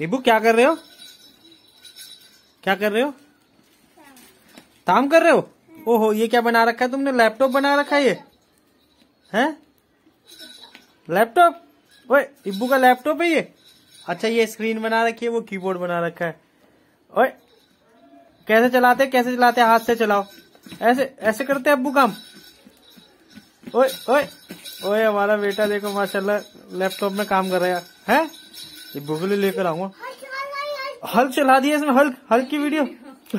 Ibu क्या कर रहे हो? क्या कर रहे हो? काम कर रहे हो? ओहो, ये क्या बना रखा है तुमने? लैपटॉप बना रखा है ये? हैं? लैपटॉप? ओए इब्बू का लैपटॉप है ये? अच्छा ये स्क्रीन बना रखी है, वो कीबोर्ड बना रखा है। ओए, कैसे चलाते कैसे चलाते हाथ से चलाओ। ऐसे ऐसे करते अब्बू काम? ओए ओए ओए, हमारा बेटा देखो, माशाल्लाह, लैपटॉप में काम कर रहा है हैं? इब्बू के लिए लेकर आऊँगा। हल्क चला दिया इसमें, हल्क हल्क की वीडियो,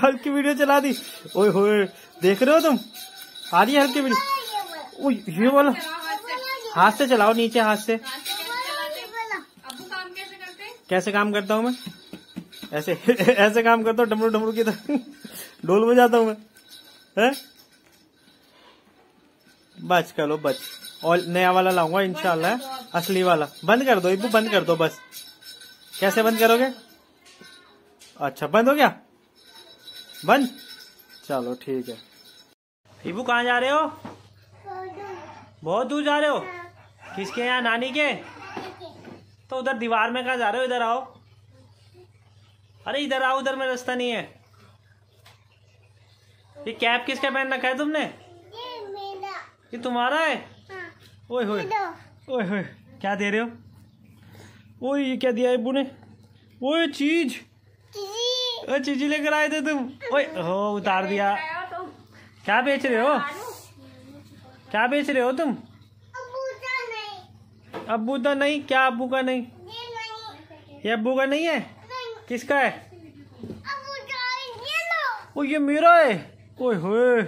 हल्क की वीडियो चला दी। ओए होए, देख रहे हो तुम? आ रही है हल्क की वीडियो। ओए, ये वाला। हाथ से चलाओ, नीचे हाथ से। कैसे काम करता हूँ मैं? ऐसे ऐसे काम करता हूँ, डमरू डमरू की तरह। ढोल बजाता हूँ मैं। है? बच कर बच। और नया वाला लाऊँगा, इंशाल्लाह। असली वाला। बंद कर दो इबू बंद कर दो, बस। कैसे बंद करोगे? अच्छा बंद हो गया? बंद? चलो ठीक है। इबू कहाँ जा रहे हो? बहुत दूर जा रहे हो। किसके यहाँ? नानी के? तो उधर दीवार में कहा जा रहे हो? इधर आओ। अरे इधर आओ उधर में रास्ता नहीं है। ये कैप किसका पहन रखा है तुमने? ये तुम्हारा है? ओए होए। ओए होए क्या दे रहे हो? ओए ये क्या दिया इब्बू ने ओए चीज़। ओए चीज़ लेकर आए थे तुम। ओए हो उतार दिया। क्या बेच रहे हो? क्या बेच रहे हो तुम? अबू का नहीं। क्या अब्बू का नहीं? ये अबू का नहीं है? किसका है? ओ ये मेरा है। ओए होए।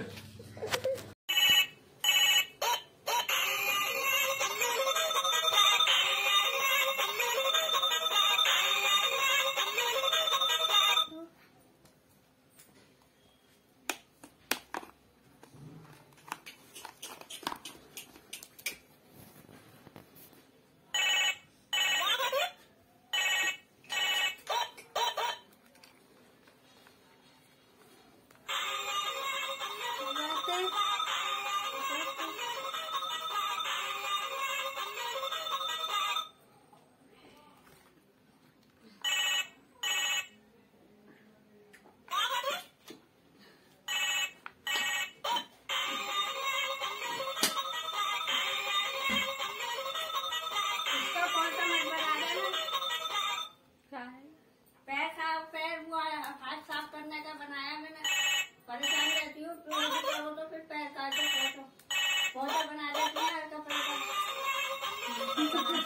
दोनों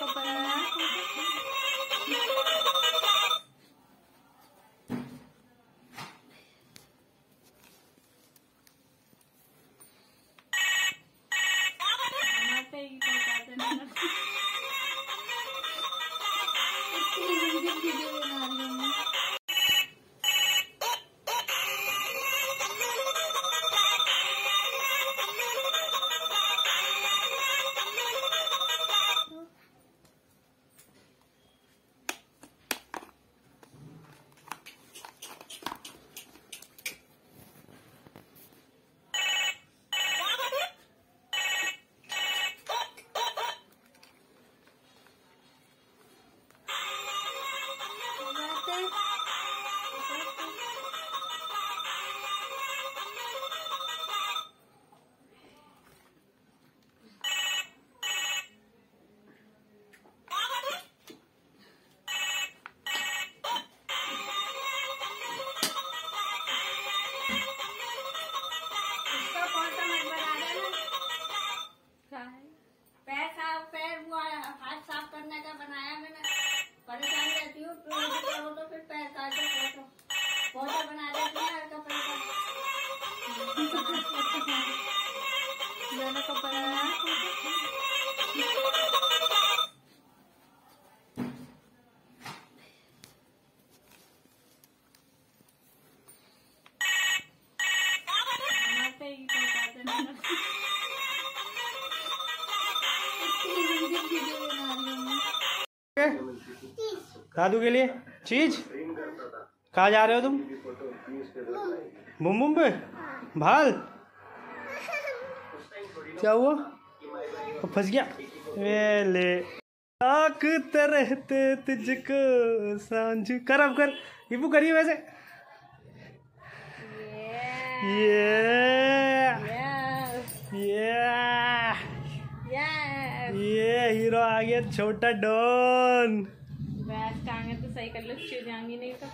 कपड़े में दोनों। दादू के लिए? चीज़? कहा जा रहे हो तुम? बुम बुम पे? भाल। क्या हुआ? फंस गया। ए ले। ताकते रहते तुझको साँझ। कर अब कर। इबू करिए वैसे। ये ये ये हीरो आ गया छोटा डॉन। बस टांगे तो सही कर लो जाएँगी नहीं तो।